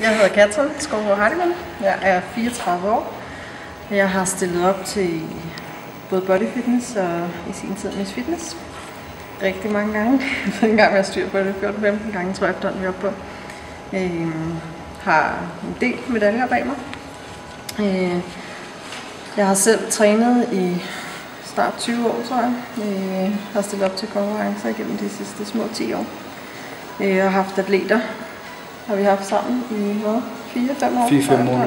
Jeg hedder Katrin Skovgaard Hardiman. Jeg er 34 år. Jeg har stillet op til både body fitness og i sin tid Miss Fitness. Rigtig mange gange. en engang, jeg styr på det. 14-15 gange tror jeg efterhånden, vi er oppe på. Øhm, har en del medaljer bag mig. Øh, jeg har selv trænet i snart 20 år, tror jeg. Jeg har stillet op til konkurrencer gennem de sidste små 10 år. Øh, jeg har haft atleter, har vi haft sammen i hvad? 4-5 år? 4-5 år.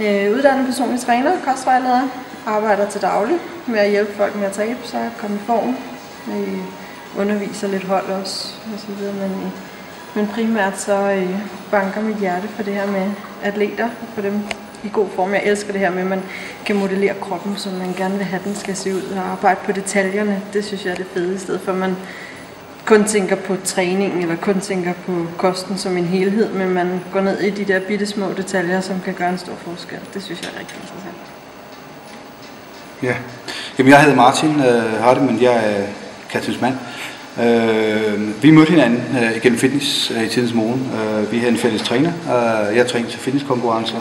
Øh, uddannet personlig træner, kostvejleder, arbejder til daglig med at hjælpe folk med at tabe sig, komme i form. Øh, underviser lidt hold også, og så videre, men, men primært så øh, banker mit hjerte for det her med atleter, for dem i god form. Jeg elsker det her med, at man kan modellere kroppen, som man gerne vil have den skal se ud, og arbejde på detaljerne. Det synes jeg er det fede, i stedet for at man kun tænker på træningen, eller kun tænker på kosten som en helhed, men man går ned i de der bitte små detaljer, som kan gøre en stor forskel. Det synes jeg er rigtig interessant. Ja. Jamen, jeg hedder Martin øh, Hardemann, jeg er Katrins mand. Øh, vi mødte hinanden øh, igennem fitness øh, i tidens morgen. Øh, vi havde en fælles træner. Øh, jeg trænede til fitnesskonkurrencer,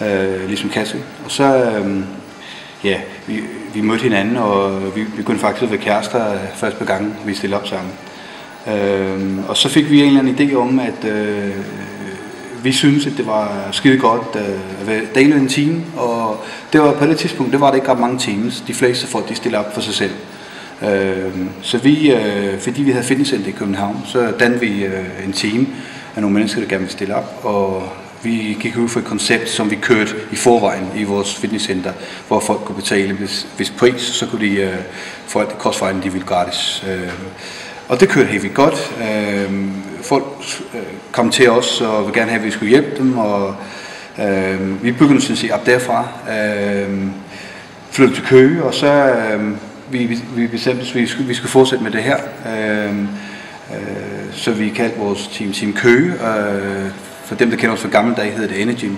øh, ligesom Katrin. Og så, øh, ja, vi, vi mødte hinanden, og vi begyndte faktisk at være kærester øh, første gang, vi stillede op sammen. Øh, og så fik vi en eller anden idé om, at øh, vi synes at det var skide godt øh, at være del af en team, og det var på det tidspunkt, det var det ikke ret mange teams. De fleste folk, de stiller op for sig selv. Øh, så vi, øh, fordi vi havde fitnesscenter i København, så dannede vi øh, en team af nogle mennesker, der gerne ville stille op, og vi gik ud for et koncept, som vi kørte i forvejen i vores fitnesscenter, hvor folk kunne betale hvis, hvis pris, så kunne de øh, få alt det kostvejen, de ville gratis. Øh, og det kørte helt vildt godt. Øh, folk øh, kom til os og ville gerne have, at vi skulle hjælpe dem, og øh, vi begyndte sådan set op derfra. Øh, flyttede til Køge, og så øh, vi, vi bestemte os, at vi skulle, vi skulle fortsætte med det her. Øh, øh, så vi kaldte vores team Team Køge. Øh, for dem, der kender os fra gamle dage, hedder det Energy.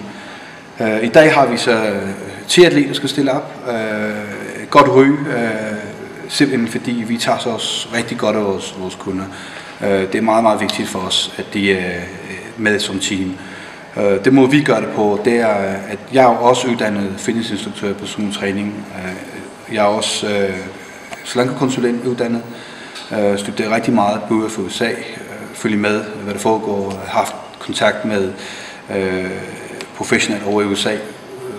Øh, I dag har vi så øh, 10 atleter, der skal stille op. Øh, godt ryg, øh, simpelthen fordi vi tager så os rigtig godt af vores, vores kunder. Øh, det er meget, meget vigtigt for os, at de er øh, med som team. Øh, det må vi gøre det på, det er, at jeg er også uddannet fitnessinstruktør på personlig træning. Jeg er også øh, slankekonsulent uddannet. Øh, studerer rigtig meget på for USA, øh, følge med, hvad der foregår, haft kontakt med øh, professionelle over i USA,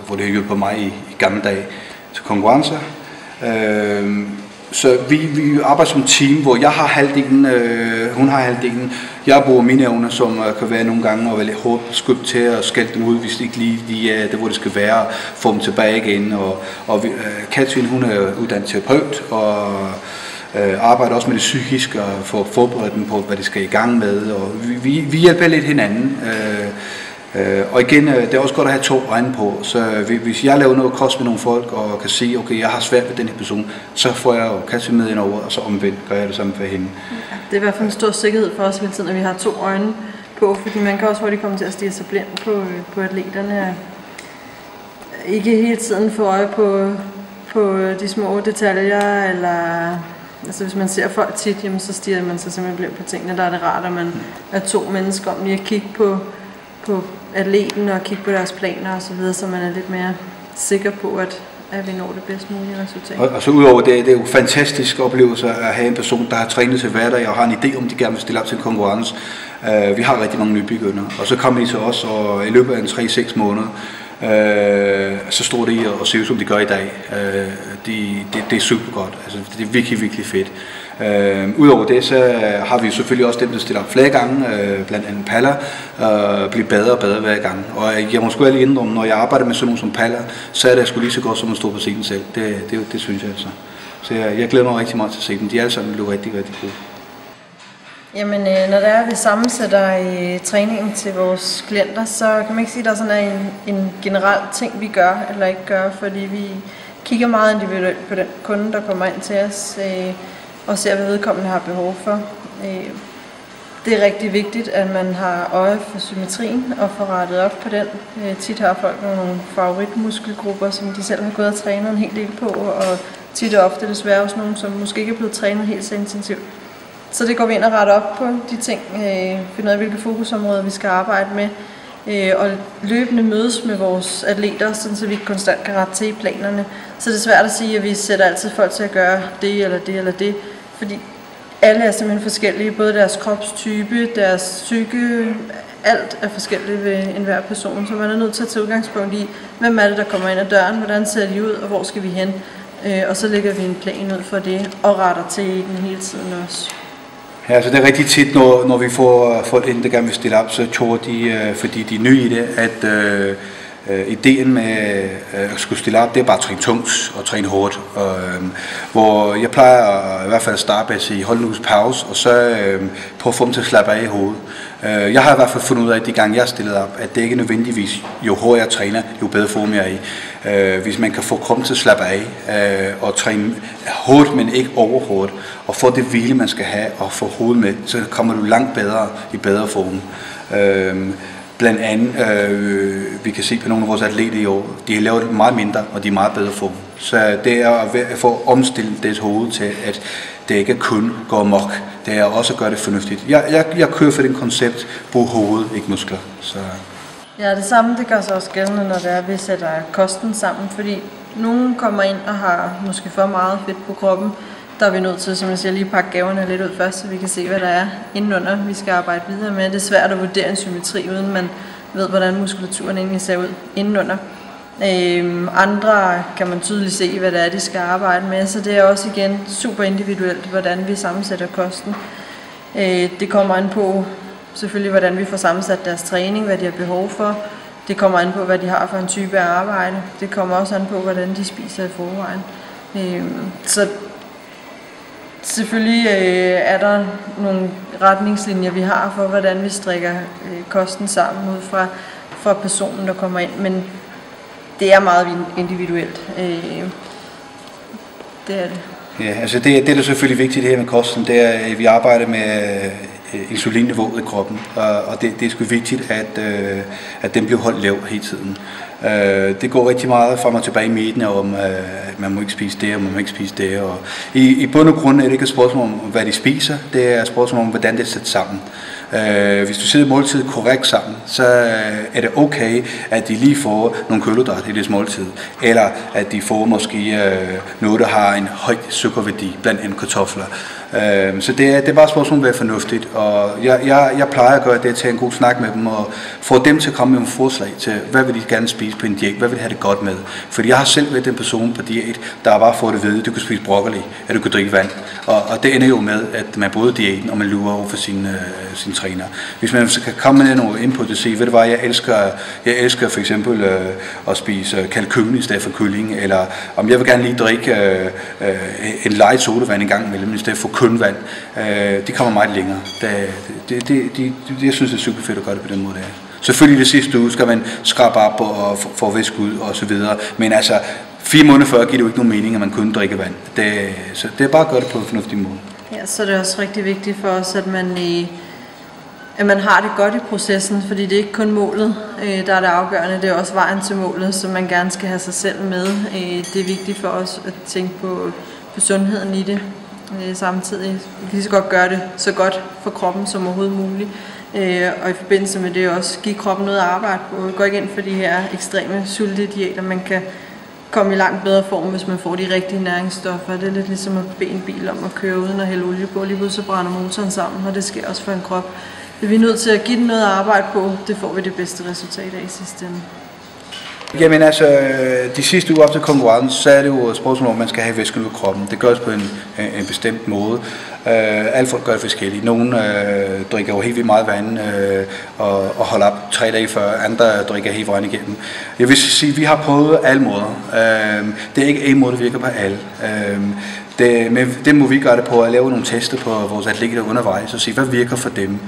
hvor det har hjulpet mig i, i gamle dage til konkurrencer. Øh, så vi, vi arbejder som team, hvor jeg har halvdelen, øh, hun har halvdelen. Jeg bruger mine evner, som øh, kan være nogle gange og være lidt hårdt skudt til at skælde dem ud, hvis de ikke lige de er det, hvor det skal være, få dem tilbage igen. Og, og øh, Katrin, hun er uddannet terapeut, og øh, arbejder også med det psykiske og får forberedt dem på, hvad de skal i gang med. Og vi, vi, vi hjælper lidt hinanden. Øh, Øh, og igen, øh, det er også godt at have to øjne på, så øh, hvis jeg laver noget kost med nogle folk, og kan sige, okay, jeg har svært ved den her person, så får jeg jo kasse med ind over, og så omvendt gør jeg det samme for hende. Ja, det er i hvert fald en stor sikkerhed for os hele tiden, at vi har to øjne på, fordi man kan også hurtigt komme til at stige sig blind på, øh, på atleterne. Ikke hele tiden få øje på, på de små detaljer, eller altså hvis man ser folk tit, jamen, så stiger man sig simpelthen blind på tingene. Der er det rart, at man er to mennesker om lige at kigge på, på atleten og kigge på deres planer osv., så, videre, så man er lidt mere sikker på, at, at vi når det bedst mulige resultat. Og, og så udover det, det er jo fantastisk oplevelse at have en person, der har trænet til hverdag og har en idé om, de gerne vil stille op til en konkurrence. Uh, vi har rigtig mange nybegyndere, og så kommer de til os, og i løbet af en 3-6 måneder, øh, så står det i og ser ud, som de gør i dag. Uh, de, det, det er super godt. Altså, det er virkelig, virkelig fedt. Øh, Udover det, så øh, har vi selvfølgelig også dem, der stiller op flere gange, øh, blandt andet Palla, øh, bliver bedre og bedre hver gang. Og øh, jeg må sgu lige indrømme, når jeg arbejder med sådan nogen som Palla, så er det sgu lige så godt som at stå på scenen selv. Det, det, det synes jeg altså. Så jeg, jeg glæder mig rigtig meget til at se dem. De er alle sammen blevet rigtig, rigtig gode. Jamen, øh, når det er, at vi sammensætter i træningen til vores klienter, så kan man ikke sige, at der er sådan en, en generel ting, vi gør eller ikke gør, fordi vi kigger meget individuelt på den kunde, der kommer ind til os. Øh, og ser, hvad vedkommende har behov for. Øh, det er rigtig vigtigt, at man har øje for symmetrien og får rettet op på den. Øh, tit har folk nogle favoritmuskelgrupper, som de selv har gået og trænet en hel del på, og tit og ofte desværre også nogle, som måske ikke er blevet trænet helt så intensivt. Så det går vi ind og retter op på de ting, øh, finder ud af, hvilke fokusområder vi skal arbejde med øh, og løbende mødes med vores atleter, sådan så vi konstant kan rette til i planerne. Så det er svært at sige, at vi sætter altid folk til at gøre det eller det eller det, fordi alle er simpelthen forskellige, både deres kropstype, deres psyke, alt er forskelligt ved enhver person, så man er nødt til at tage udgangspunkt i, hvem er det, der kommer ind ad døren, hvordan ser de ud, og hvor skal vi hen. Øh, og så lægger vi en plan ud for det, og retter til den hele tiden også. Ja, altså det er rigtig tit, når, når vi får øh, folk ind, der gerne vil stille op, så tror de, øh, fordi de er nye i det, at øh, øh ideen med øh, at skulle stille op, det er bare at træne tungt og træne hårdt. Og, øh, hvor jeg plejer at, i hvert fald at starte med at sige, hold nu pause, og så øh, prøve at få dem til at slappe af i hovedet. Øh, jeg har i hvert fald fundet ud af, at de gange jeg har stillet op, at det ikke er nødvendigvis, jo hårdere jeg træner, jo bedre form jeg er i. Øh, hvis man kan få kroppen til at slappe af øh, og træne hårdt, men ikke overhårdt, og få det hvile, man skal have, og få hovedet med, så kommer du langt bedre i bedre form. Øh, blandt andet, øh, vi kan se på nogle af vores atleter i år, de har lavet meget mindre, og de er meget bedre form. Så det er at få omstillet det hoved til, at det ikke kun går mok. Det er også at gøre det fornuftigt. Jeg, jeg, jeg kører for den koncept, brug hovedet, ikke muskler. Så. Ja, det samme det gør sig også gældende, når det er, at vi sætter kosten sammen, fordi nogen kommer ind og har måske for meget fedt på kroppen, der er vi nødt til, som jeg siger, lige pakke gaverne lidt ud først, så vi kan se, hvad der er indenunder, vi skal arbejde videre med. Det er svært at vurdere en symmetri, uden man ved, hvordan muskulaturen egentlig ser ud indenunder. Øhm, andre kan man tydeligt se, hvad det er, de skal arbejde med, så det er også igen super individuelt, hvordan vi sammensætter kosten. Øh, det kommer an på selvfølgelig, hvordan vi får sammensat deres træning, hvad de har behov for. Det kommer an på, hvad de har for en type af arbejde. Det kommer også an på, hvordan de spiser i forvejen. Øh, så selvfølgelig øh, er der nogle retningslinjer, vi har for, hvordan vi strikker øh, kosten sammen ud fra, fra personen, der kommer ind. Men det er meget individuelt. Øh, det er det. Ja, altså det, det er selvfølgelig vigtigt det her med kosten, det er, at vi arbejder med øh, insulinniveauet i kroppen, og, og det, det er sgu vigtigt, at, øh, at den bliver holdt lav hele tiden. Øh, det går rigtig meget frem og tilbage i medierne om, øh, at man må ikke spise det, og man må ikke spise det. Og i, I bund og grund er det ikke et spørgsmål om, hvad de spiser, det er et spørgsmål om, hvordan det er sat sammen. Øh, Øh, hvis du sidder måltid korrekt sammen, så øh, er det okay, at de lige får nogle kulhydrat i det måltid, eller at de får måske øh, noget, der har en høj sukkerværdi, blandt andet kartofler. Øh, så det er, det er bare et spørgsmål om at være fornuftigt, og jeg, jeg, jeg plejer at gøre det, at tage en god snak med dem, og få dem til at komme med nogle forslag til, hvad vil de gerne spise på en diæt, hvad vil de have det godt med. Fordi jeg har selv været den person på diæt, der bare får det at vide, at du kan spise broccoli, at du kan drikke vand. Og, og det ender jo med, at man både diæten, og man lurer over for sin, øh, sin træner. Hvis man kan komme med noget input og sige, ved du hvad, jeg elsker, jeg elsker for eksempel øh, at spise øh, kalkun i stedet for kylling, eller om jeg vil gerne lige drikke øh, øh, en light sodavand en gang imellem, i stedet for kun vand, øh, det kommer meget længere. Det, det, det, det, det, jeg synes, det er super fedt at gøre det på den måde. Der. Selvfølgelig det sidste uge skal man skrabe op og få væsk ud og så videre, men altså fire måneder før giver det jo ikke nogen mening, at man kun drikker vand. Det, så det er bare at gøre det på en fornuftig måde. Ja, så er det også rigtig vigtigt for os, at man i at man har det godt i processen, fordi det er ikke kun målet, øh, der er det afgørende, det er også vejen til målet, som man gerne skal have sig selv med. Øh, det er vigtigt for os at tænke på, på sundheden i det øh, samtidig. Vi kan lige så godt gøre det så godt for kroppen som overhovedet muligt. Øh, og i forbindelse med det også give kroppen noget at arbejde på. Gå ikke ind for de her ekstreme sultediæter. Man kan komme i langt bedre form, hvis man får de rigtige næringsstoffer. Det er lidt ligesom at bede en bil om at køre uden at hælde olie på. Lige så brænder motoren sammen, og det sker også for en krop vi er nødt til at give den noget at arbejde på. Det får vi det bedste resultat af i sidste ende. Jamen altså, øh, de sidste uger op til konkurrence, så er det jo et spørgsmål, om man skal have væsken ud af kroppen. Det gøres på en, øh, en bestemt måde. Øh, uh, alle folk gør det forskelligt. Nogle uh, drikker jo helt vildt meget vand uh, og, og holder op tre dage før, andre drikker helt vejen igennem. Jeg vil sige, at vi har prøvet alle måder. Uh, det er ikke en måde, der virker på alle. Uh, det, men det må vi gøre det på at lave nogle tester på vores atleter undervejs og se, hvad virker for dem.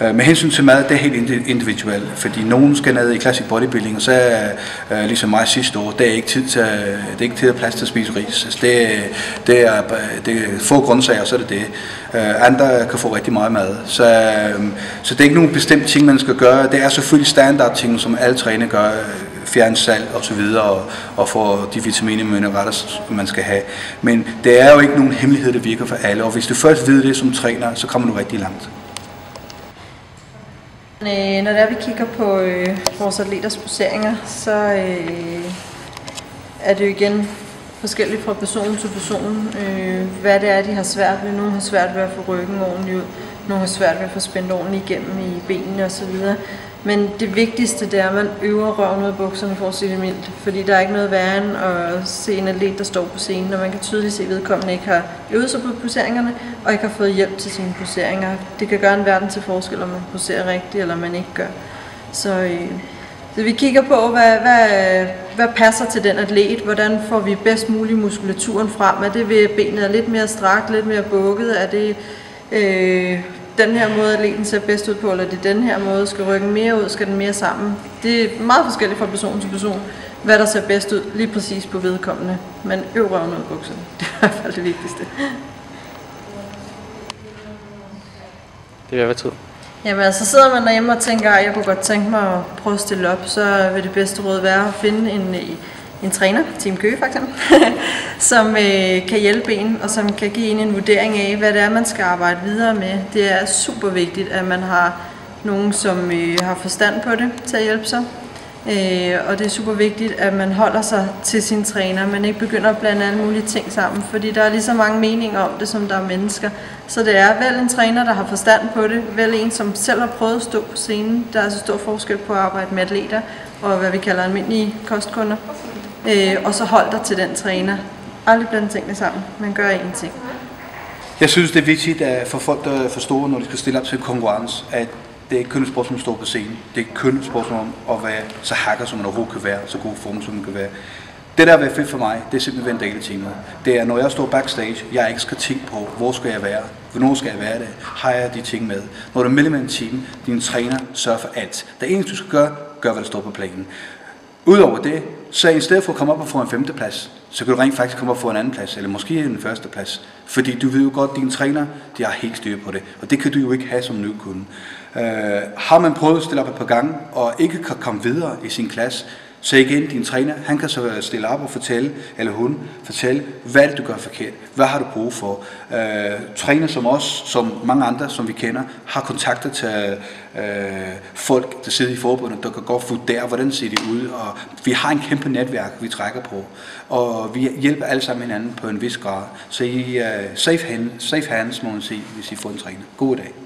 Øh, med hensyn til mad, det er helt individuelt, fordi nogen skal ned i classic bodybuilding, og så er øh, ligesom mig sidste år, det er ikke tid til, øh, det er ikke tid at plads til at spise ris. Altså, det, det, er, øh, det er få grundsager, så er det det. Andre kan få rigtig meget mad. Så, så det er ikke nogen bestemt ting, man skal gøre. Det er selvfølgelig standard ting, som alle træner gør, fjerne salt og så videre, og, og få de vitaminer og mineraler, man skal have. Men det er jo ikke nogen hemmelighed, der virker for alle, og hvis du først ved det som træner, så kommer du rigtig langt. Øh, når det er, vi kigger på øh, vores atleters poseringer, så øh, er det jo igen forskelligt fra person til person, øh, hvad det er, de har svært ved. Nogle har svært ved at få ryggen ordentligt ud, nogle har svært ved at få spændt ordentligt igennem i benene osv. Men det vigtigste, det er, at man øver røven ud af bukserne for at sige det mildt. Fordi der er ikke noget værre end at se en atlet, der står på scenen, og man kan tydeligt se, at vedkommende ikke har øvet sig på poseringerne, og ikke har fået hjælp til sine poseringer. Det kan gøre en verden til forskel, om man poserer rigtigt, eller man ikke gør. Så, øh, så vi kigger på, hvad, hvad, hvad passer til den atlet, hvordan får vi bedst mulig muskulaturen frem. Er det ved benet er lidt mere strakt, lidt mere bukket? Er det øh, den her måde, atleten ser bedst ud på, eller det er den her måde, skal ryggen mere ud, skal den mere sammen. Det er meget forskelligt fra person til person, hvad der ser bedst ud lige præcis på vedkommende. Men øv røven ud bukserne, det er i hvert fald det vigtigste. Det vil være tid. Jamen altså sidder man derhjemme og tænker, at jeg kunne godt tænke mig at prøve at stille op, så vil det bedste råd være at finde en, en træner, Team Køge for eksempel, som øh, kan hjælpe en, og som kan give en en vurdering af, hvad det er, man skal arbejde videre med. Det er super vigtigt, at man har nogen, som øh, har forstand på det til at hjælpe sig. Øh, og det er super vigtigt, at man holder sig til sin træner, man ikke begynder at blande alle mulige ting sammen, fordi der er lige så mange meninger om det, som der er mennesker. Så det er vel en træner, der har forstand på det, vel en, som selv har prøvet at stå på scenen. Der er så stor forskel på at arbejde med atleter og hvad vi kalder almindelige kostkunder. Øh, og så hold dig til den træner. Aldrig blande tingene sammen. Man gør én ting. Jeg synes, det er vigtigt at for folk, der forstår, når de skal stille op til konkurrence, at det er ikke kun et spørgsmål om at stå på scenen. Det er kun et spørgsmål om at være så hacker, som man overhovedet kan være, så god form, som man kan være. Det, der er fedt for mig, det er simpelthen en del af teamet. Det er, når jeg står backstage, jeg ikke skal tænke på, hvor skal jeg være, hvornår skal jeg være det, har jeg de ting med. Når du er medlem af en team, din træner sørger for alt. Det eneste, du skal gøre, gør, hvad der står på planen. Udover det, så i stedet for at komme op og få en femteplads, så kan du rent faktisk komme op og få en anden plads, eller måske en første plads. Fordi du ved jo godt, at dine træner, de har helt styr på det. Og det kan du jo ikke have som ny kunde. Uh, øh, har man prøvet at stille op et par gange, og ikke kan komme videre i sin klasse, så igen, din træner, han kan så stille op og fortælle, eller hun, fortælle, hvad det, du gør forkert, hvad har du brug for. Øh, træner som os, som mange andre, som vi kender, har kontakter til øh, folk, der sidder i forbundet, der kan godt vurdere, hvordan ser det ud, og vi har en kæmpe netværk, vi trækker på, og vi hjælper alle sammen hinanden på en vis grad. Så I uh, safe, hand, safe hands, må man sige, hvis I får en træner. God dag.